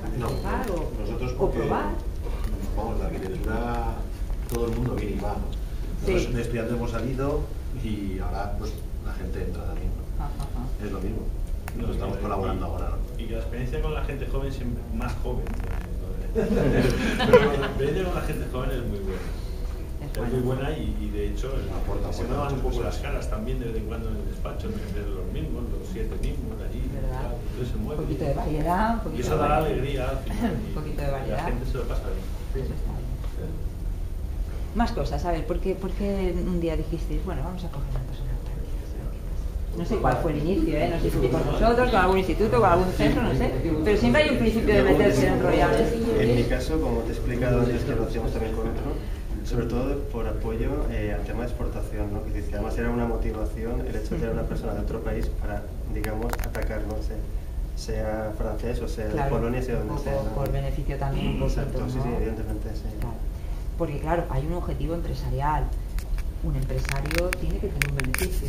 para No, o, nosotros o porque, probar. Vamos, la arquitectura, todo el mundo viene y va. Nosotros Sí. de estudiante hemos salido y ahora pues la gente entra también. ¿no? Ajá, ajá. Es lo mismo. Nos estamos colaborando y- ahora. ¿no? Y que la experiencia con la gente joven siempre más joven. Pero la experiencia con la gente joven es muy buena. Es Es muy buena y, y de hecho Aporta- se aporta muevan un poco las caras también de vez en cuando en el despacho, siempre los mismos, los mismos Se Un mueve. poquito de variedad, un Y poquito eso de da variedad. alegría al final. Un y- poquito de y variedad. La gente se lo pasa bien. Eso está bien. Más cosas, a ver, ¿por qué, por qué un día dijisteis, bueno, vamos a coger una persona práctica? No sé cuál fue el inicio, ¿eh? no sé si fue con vosotros, con algún instituto, con algún centro, no sé, pero siempre hay un principio de meterse en rollales. En mi caso, como te he explicado antes que lo hacíamos también con otro, sobre todo por apoyo eh, al tema de exportación, ¿no? que además era una motivación el hecho de tener una persona de otro país para, digamos, atacar, ¿no? Sea, francés o sea de Claro, Polonia, sea donde sea. ¿no? por beneficio también un poquito, Exacto, sí, ¿no? sí, evidentemente, sí. Claro. Porque claro, hay un objetivo empresarial. Un empresario tiene que tener un beneficio.